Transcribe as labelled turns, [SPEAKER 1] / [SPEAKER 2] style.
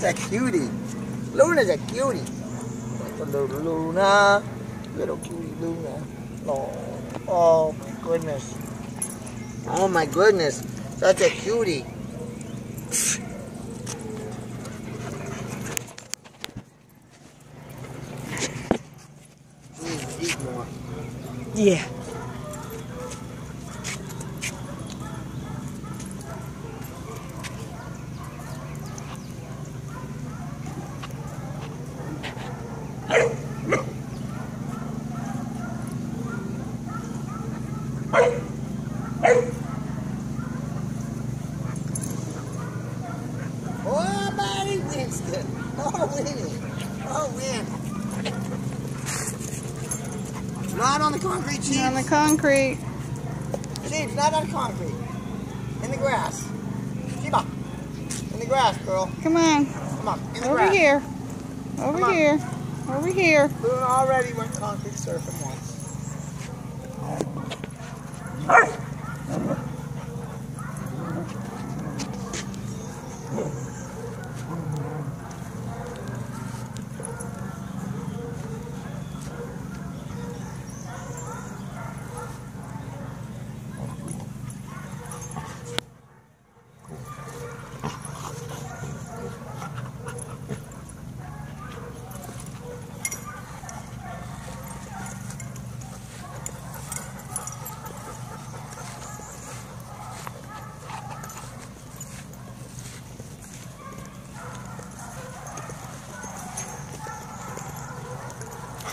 [SPEAKER 1] That's a cutie. Luna's a cutie. Little Luna. Little cutie Luna. Oh, oh my goodness. Oh my goodness. Such a cutie.
[SPEAKER 2] Yeah.
[SPEAKER 1] Oh, buddy Winston. Oh, Winnie. Oh, Win. Not on the concrete, Chief.
[SPEAKER 2] On the concrete.
[SPEAKER 1] Not on concrete. In the grass. Sheba. In the grass, girl.
[SPEAKER 2] Come on.
[SPEAKER 1] Come on. In the
[SPEAKER 2] Over
[SPEAKER 1] grass.
[SPEAKER 2] here. Over here. Over here.
[SPEAKER 1] Luna already went concrete surfing once. Arf!